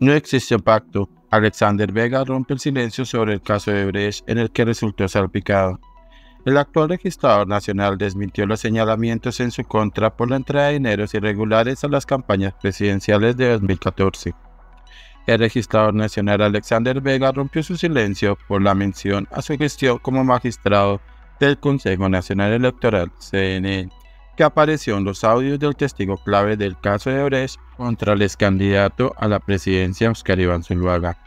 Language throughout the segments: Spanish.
No existió pacto. Alexander Vega rompe el silencio sobre el caso de Brecht en el que resultó salpicado. El actual registrador nacional desmintió los señalamientos en su contra por la entrada de dineros irregulares a las campañas presidenciales de 2014. El registrador nacional Alexander Vega rompió su silencio por la mención a su gestión como magistrado del Consejo Nacional Electoral, CNE, que apareció en los audios del testigo clave del caso de Brecht contra el ex candidato a la presidencia Oscar Iván Zuluaga.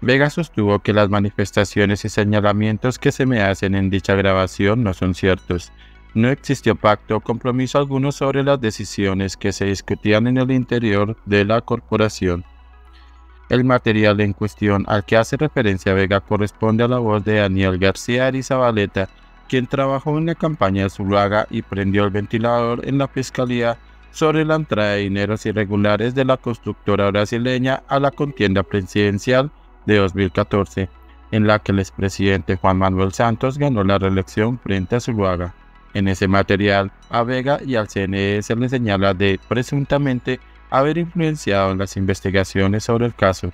Vega sostuvo que las manifestaciones y señalamientos que se me hacen en dicha grabación no son ciertos. No existió pacto o compromiso alguno sobre las decisiones que se discutían en el interior de la corporación. El material en cuestión al que hace referencia Vega corresponde a la voz de Daniel García Arizabaleta, quien trabajó en la campaña de Zuluaga y prendió el ventilador en la fiscalía sobre la entrada de dineros irregulares de la constructora brasileña a la contienda presidencial de 2014, en la que el expresidente Juan Manuel Santos ganó la reelección frente a Zuluaga. En ese material, a Vega y al CNE se le señala de presuntamente haber influenciado en las investigaciones sobre el caso.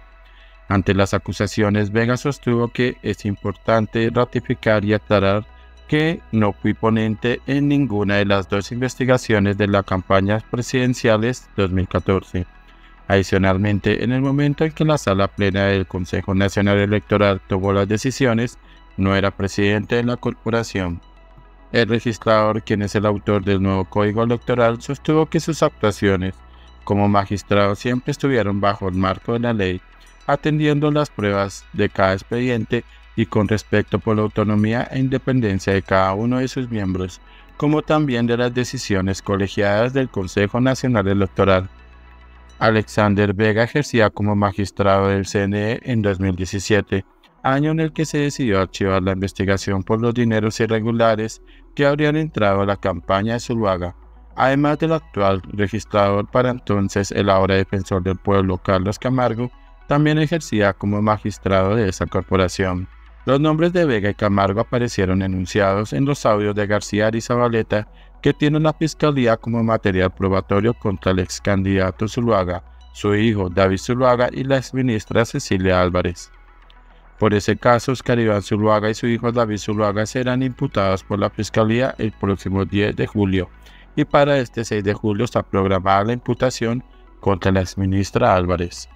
Ante las acusaciones, Vega sostuvo que es importante ratificar y aclarar que no fui ponente en ninguna de las dos investigaciones de las campañas presidenciales 2014. Adicionalmente, en el momento en que la sala plena del Consejo Nacional Electoral tomó las decisiones, no era presidente de la corporación. El registrador, quien es el autor del nuevo código electoral, sostuvo que sus actuaciones como magistrado siempre estuvieron bajo el marco de la ley, atendiendo las pruebas de cada expediente y con respecto por la autonomía e independencia de cada uno de sus miembros, como también de las decisiones colegiadas del Consejo Nacional Electoral. Alexander Vega ejercía como magistrado del CNE en 2017, año en el que se decidió archivar la investigación por los dineros irregulares que habrían entrado a la campaña de Zuluaga además del actual registrador para entonces el ahora defensor del pueblo Carlos Camargo, también ejercía como magistrado de esa corporación. Los nombres de Vega y Camargo aparecieron enunciados en los audios de García y Zabaleta que tiene la fiscalía como material probatorio contra el ex candidato Zuluaga, su hijo David Zuluaga y la exministra Cecilia Álvarez. Por ese caso, Oscar Iván Zuluaga y su hijo David Zuluaga serán imputados por la fiscalía el próximo 10 de julio y para este 6 de julio está programada la imputación contra la exministra Álvarez.